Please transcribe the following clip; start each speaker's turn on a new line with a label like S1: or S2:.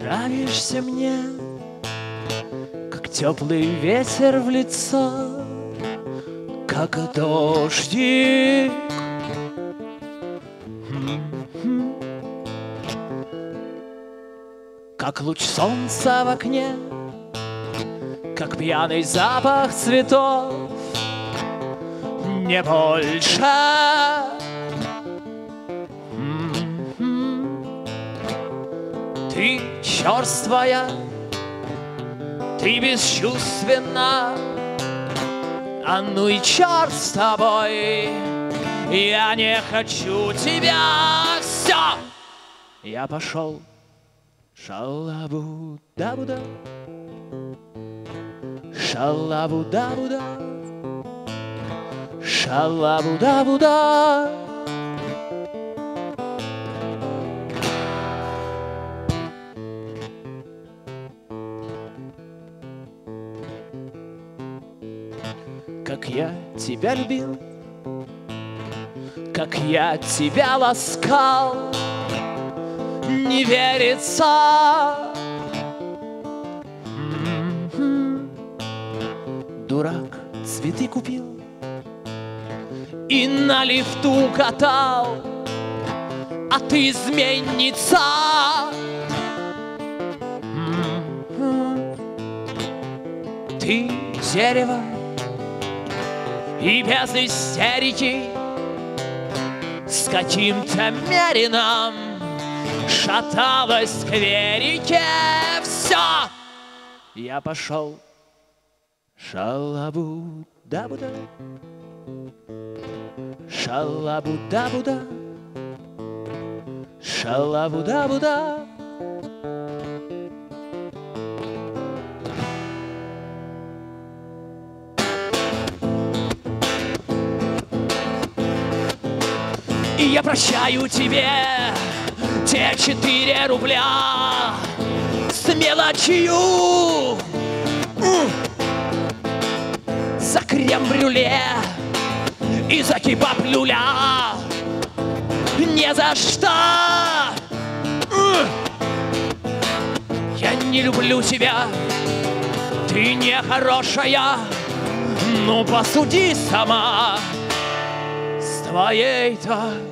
S1: Нравишься мне, как теплый ветер в лицо, как дождик. Как луч солнца в окне, как пьяный запах цветов, не больше. Черствая, ты бесчувственна, а ну и черт с тобой, я не хочу тебя, все, я пошел. Шалабу да буда Шалабу да буда Шалабу да Как я тебя любил Как я тебя ласкал. Не верится. Дурак цветы купил И на лифту катал. А ты изменница. Ты дерево И без истерики С каким-то мерином. Шаталась в скверике Все! Я пошел Шалабу да буда И я прощаю тебе те четыре рубля с мелочью. За крем-брюле и за кебаб-люля. Не за что. Я не люблю тебя, ты не хорошая. Ну посуди сама с твоей-то